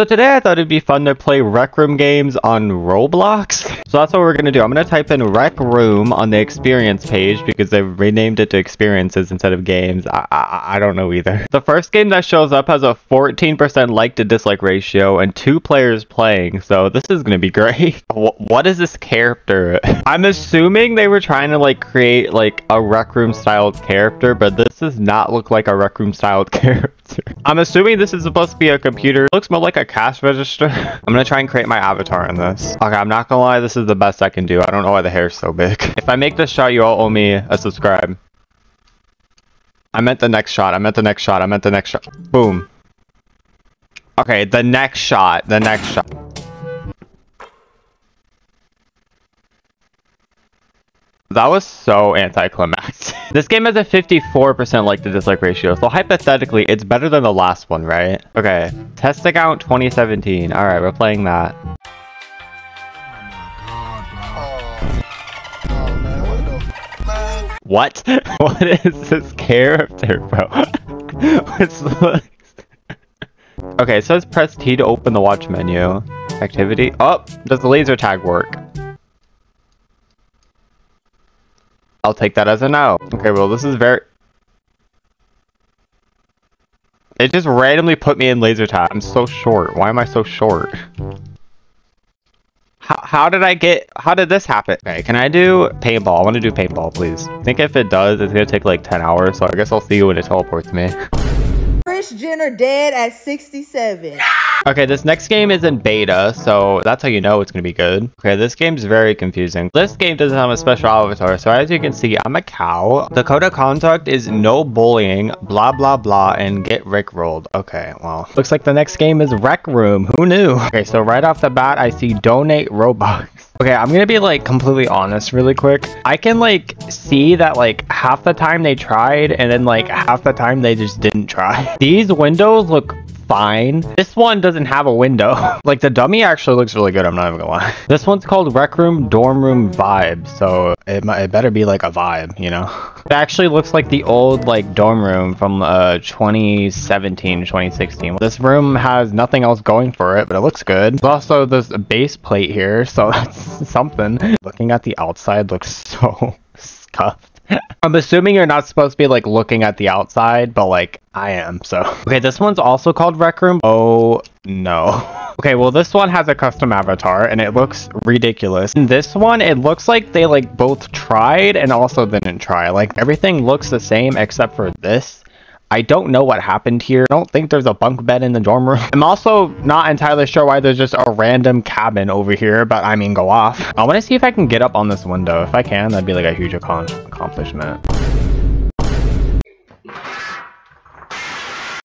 So today I thought it'd be fun to play Rec Room games on Roblox. So that's what we're gonna do. I'm gonna type in Rec Room on the experience page because they've renamed it to experiences instead of games. I, I, I don't know either. The first game that shows up has a 14% like to dislike ratio and two players playing. So this is gonna be great. what is this character? I'm assuming they were trying to like create like a Rec Room styled character, but this does not look like a Rec Room styled character. I'm assuming this is supposed to be a computer. It looks more like a cash register. I'm gonna try and create my avatar in this. Okay, I'm not gonna lie, this is the best I can do. I don't know why the hair's so big. If I make this shot, you all owe me a subscribe. I meant the next shot. I meant the next shot. I meant the next shot. Boom. Okay, the next shot. The next shot. That was so anticlimactic. This game has a 54% like to dislike ratio, so hypothetically, it's better than the last one, right? Okay, test account 2017. All right, we're playing that. What? What is this character, bro? What's Okay, it says press T to open the watch menu. Activity. Oh, does the laser tag work? I'll take that as a no. Okay, well, this is very... It just randomly put me in laser tag. I'm so short. Why am I so short? How, how did I get... How did this happen? Okay, can I do paintball? I want to do paintball, please. I think if it does, it's going to take like 10 hours, so I guess I'll see you when it teleports me. Kris Jenner dead at 67. Okay, this next game is in beta, so that's how you know it's going to be good. Okay, this game's very confusing. This game doesn't have a special avatar, so as you can see, I'm a cow. The code of conduct is no bullying, blah, blah, blah, and get rickrolled. Okay, well, looks like the next game is Rec Room. Who knew? Okay, so right off the bat, I see donate Robux. Okay, I'm gonna be like completely honest really quick. I can like see that like half the time they tried and then like half the time they just didn't try. These windows look fine. This one doesn't have a window. like the dummy actually looks really good. I'm not even gonna lie. This one's called Rec Room Dorm Room Vibe. So it, it better be like a vibe, you know? It actually looks like the old like dorm room from uh 2017, 2016. This room has nothing else going for it, but it looks good. There's also this base plate here. So that's something. Looking at the outside looks so scuffed. I'm assuming you're not supposed to be like looking at the outside, but like I am, so. Okay, this one's also called Rec Room. Oh, no. Okay, well this one has a custom avatar and it looks ridiculous. In this one, it looks like they like both tried and also didn't try. Like everything looks the same except for this. I don't know what happened here. I don't think there's a bunk bed in the dorm room. I'm also not entirely sure why there's just a random cabin over here, but I mean, go off. I want to see if I can get up on this window. If I can, that'd be like a huge accomplishment.